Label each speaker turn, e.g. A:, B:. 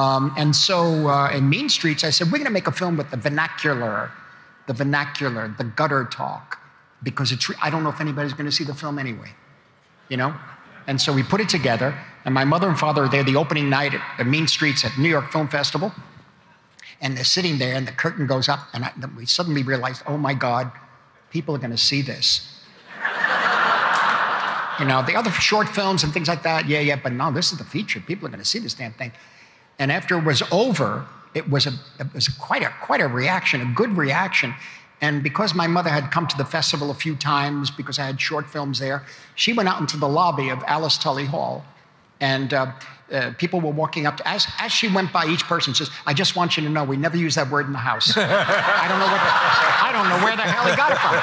A: Um, and so uh, in Mean Streets, I said, we're going to make a film with the vernacular, the vernacular, the gutter talk, because it's, I don't know if anybody's going to see the film anyway, you know? And so we put it together, and my mother and father are there the opening night at Mean Streets at New York Film Festival. And they're sitting there, and the curtain goes up, and I, we suddenly realized, oh my God, people are going to see this. you know, the other short films and things like that, yeah, yeah, but no, this is the feature. People are going to see this damn thing. And after it was over, it was, a, it was quite, a, quite a reaction, a good reaction. And because my mother had come to the festival a few times, because I had short films there, she went out into the lobby of Alice Tully Hall. And uh, uh, people were walking up to, as, as she went by each person, says, I just want you to know we never use that word in the house. I don't know what the, I don't know where the hell he got it from.